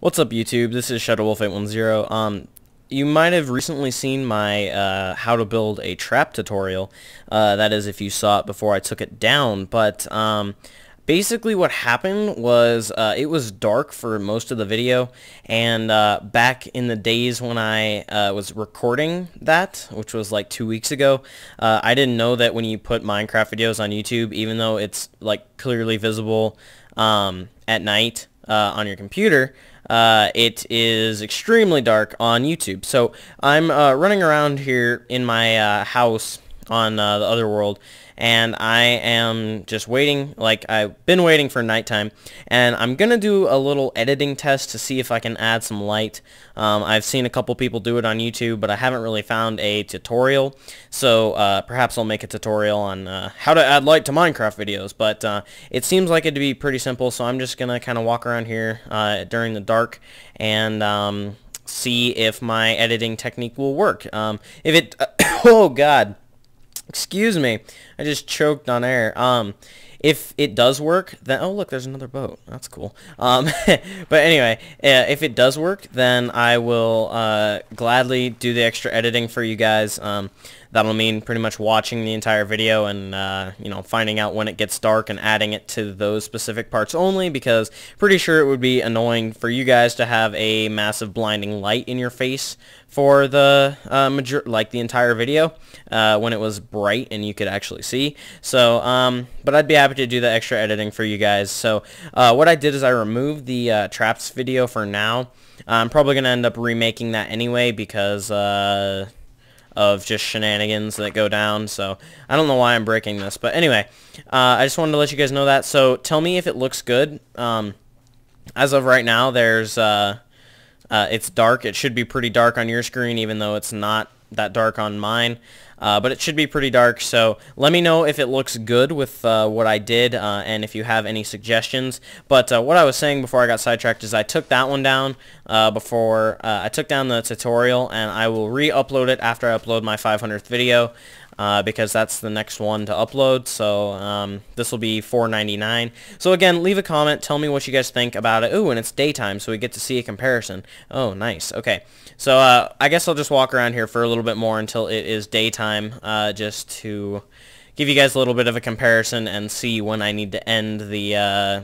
What's up YouTube? This is ShadowWolf810. Um, you might have recently seen my uh, how to build a trap tutorial. Uh, that is if you saw it before I took it down. But um, basically what happened was uh, it was dark for most of the video. And uh, back in the days when I uh, was recording that, which was like two weeks ago, uh, I didn't know that when you put Minecraft videos on YouTube, even though it's like clearly visible um, at night on your computer, uh, it is extremely dark on YouTube. So I'm uh, running around here in my uh, house on uh, the other world. And I am just waiting like I've been waiting for nighttime. And I'm gonna do a little editing test to see if I can add some light. Um, I've seen a couple people do it on YouTube but I haven't really found a tutorial. So uh, perhaps I'll make a tutorial on uh, how to add light to Minecraft videos. But uh, it seems like it'd be pretty simple. So I'm just gonna kinda walk around here uh, during the dark and um, see if my editing technique will work. Um, if it oh god Excuse me. I just choked on air. Um, if it does work, then oh look, there's another boat. That's cool. Um, but anyway, uh, if it does work, then I will uh, gladly do the extra editing for you guys. Um, that'll mean pretty much watching the entire video and uh, you know finding out when it gets dark and adding it to those specific parts only because pretty sure it would be annoying for you guys to have a massive blinding light in your face for the uh, major like the entire video uh, when it was bright and you could actually see so um, but I'd be happy to do the extra editing for you guys so uh, what I did is I removed the uh, traps video for now I'm probably gonna end up remaking that anyway because uh, of just shenanigans that go down. So I don't know why I'm breaking this. But anyway, uh, I just wanted to let you guys know that. So tell me if it looks good. Um, as of right now, there's uh, uh, it's dark. It should be pretty dark on your screen, even though it's not that dark on mine. Uh, but it should be pretty dark, so let me know if it looks good with uh, what I did uh, and if you have any suggestions. But uh, what I was saying before I got sidetracked is I took that one down uh, before uh, I took down the tutorial and I will re-upload it after I upload my 500th video uh, because that's the next one to upload. So um, this will be $4.99. So again, leave a comment. Tell me what you guys think about it. Ooh, and it's daytime, so we get to see a comparison. Oh, nice. Okay. So uh, I guess I'll just walk around here for a little bit more until it is daytime, uh, just to give you guys a little bit of a comparison and see when I need to end the uh,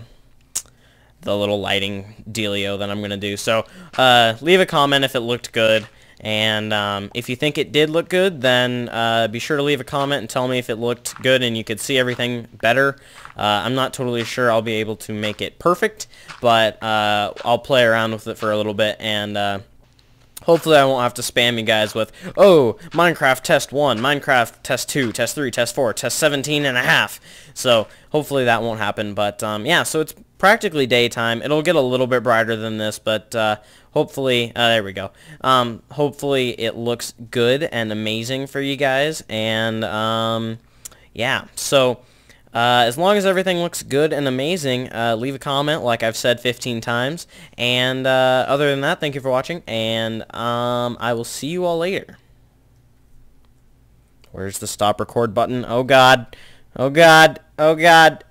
the little lighting dealio that I'm going to do. So uh, leave a comment if it looked good. And um, if you think it did look good, then uh, be sure to leave a comment and tell me if it looked good and you could see everything better. Uh, I'm not totally sure I'll be able to make it perfect, but uh, I'll play around with it for a little bit and uh, hopefully I won't have to spam you guys with, oh, Minecraft test 1, Minecraft test 2, test 3, test 4, test 17 and a half. So hopefully that won't happen. But um, yeah, so it's practically daytime. It'll get a little bit brighter than this, but uh, hopefully, uh, there we go. Um, hopefully it looks good and amazing for you guys. And um, yeah, so uh, as long as everything looks good and amazing, uh, leave a comment like I've said 15 times. And uh, other than that, thank you for watching, and um, I will see you all later. Where's the stop record button? Oh god. Oh god. Oh god.